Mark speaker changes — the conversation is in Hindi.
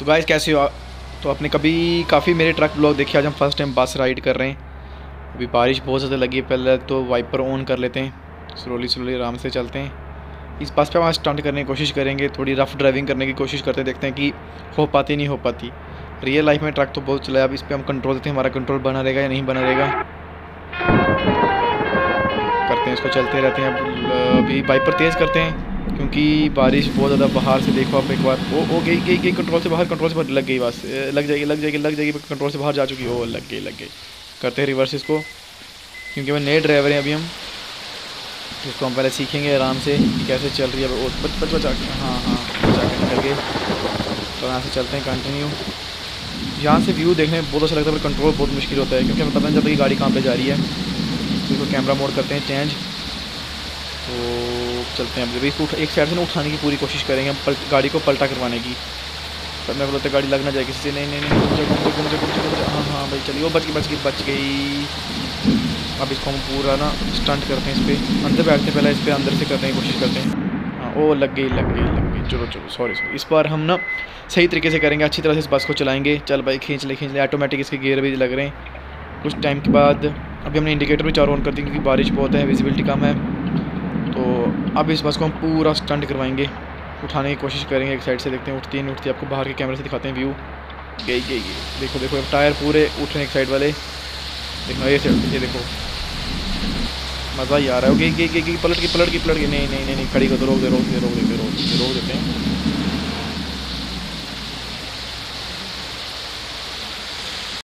Speaker 1: तो गाइस कैसे हो तो आपने कभी काफ़ी मेरे ट्रक ब्लॉग देखे? आज हम फ़र्स्ट टाइम बस राइड कर रहे हैं। अभी बारिश बहुत ज़्यादा लगी है, पहले तो वाइपर ऑन कर लेते हैं। स्लोली स्लोली आराम से चलते हैं। इस बस पे हम स्टंट करने की कोशिश करेंगे, थोड़ी रफ़ ड्राइविंग करने की कोशिश करते हैं, देखते हैं कि हो पाती, नहीं हो पाती। रियल लाइफ में ट्रक तो बहुत चला है, अब इस पर हम कंट्रोल देते हैं, हमारा कंट्रोल बना रहेगा या नहीं बना रहेगा। करते हैं, इसको चलते रहते हैं। अभी वाइपर तेज़ करते हैं। क्योंकि बारिश बहुत ज़्यादा बाहर से देखो आप एक बार। ओ ओ, गई गई गई कंट्रोल से बाहर कंट्रोल से बाहर, लग गई बस। लग जाएगी लग जाएगी लग जाएगी कंट्रोल से बाहर जा चुकी ओ, लग गई लग गई। करते हैं रिवर्स इसको। क्योंकि मैं नए ड्राइवर हैं अभी हम। तो इसको हम पहले सीखेंगे आराम से कि कैसे चल रही है। बच बच, बचा हाँ हाँ बचा के निकल गए। तो यहाँ से चलते हैं कंटिन्यू यहाँ से व्यू देखने में बहुत अच्छा लगता है, पर कंट्रोल बहुत मुश्किल होता है, क्योंकि हमें पता नहीं चलता कि गाड़ी कहाँ पे जा रही है। तो इसको कैमरा मोड करते हैं चेंज तो चलते हैं। अभी इसको एक साइड से ना उठाने की पूरी कोशिश करेंगे हम पल, गाड़ी को पलटा करवाने की। पर मैं बोलते गाड़ी लग ना जाए किसी से। नहीं नहीं नहीं घूम घूम घूम जाए हाँ हाँ भाई चलिए। वो बच गई बच गई बच गई। अब इसको हम पूरा ना स्टंट करते हैं इस पर अंदर बैठते पहले इस पर अंदर से करने की कोशिश करते हैं। हाँ ओ लग गई लग गई लग गई। चलो चलो सॉरी सॉरी इस बार हम ना सही तरीके से करेंगे अच्छी तरह से इस बस को चलाएँगे। चल भाई खींच ले खींच ले। ऑटोमेटिक इसके गेयर भी लग रहे हैं। कुछ टाइम के बाद अभी हमने इंडिकेटर भी चारों ऑन कर दी क्योंकि बारिश बहुत है विजिबिलिटी कम है। तो अब इस बस को हम पूरा स्टंट करवाएँगे। उठाने की कोशिश करेंगे एक साइड से देखते हैं उठती नहीं उठती आपको बाहर के कैमरे से दिखाते हैं व्यू गई गई गई। देखो देखो टायर पूरे उठ रहे हैं एक साइड वाले। देखो ये साइड ये देखो। मज़ा ही आ रहा है। गई गई गई गई पलट की पलट की पलट की नहीं नहीं नहीं नहीं खड़ी कर दो रोक दे रोक दे रोक दे रोक दे रोक देते हैं।